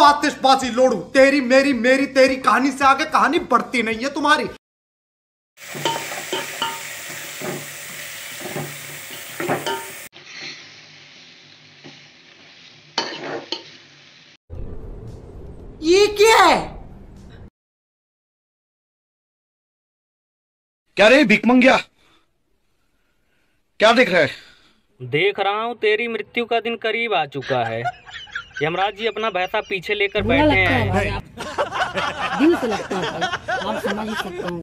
आतिशबाजी लोड़ू। तेरी, मेरी मेरी, तेरी कहानी से आगे कहानी बढ़ती नहीं है तुम्हारी। ये क्या है? क्या रे भिक मंगिया क्या देख रहा है? देख रहा हूँ तेरी मृत्यु का दिन करीब आ चुका है। यमराज जी अपना भैसा पीछे लेकर बैठे है दिल से लगता है आप समझ सकते हैं।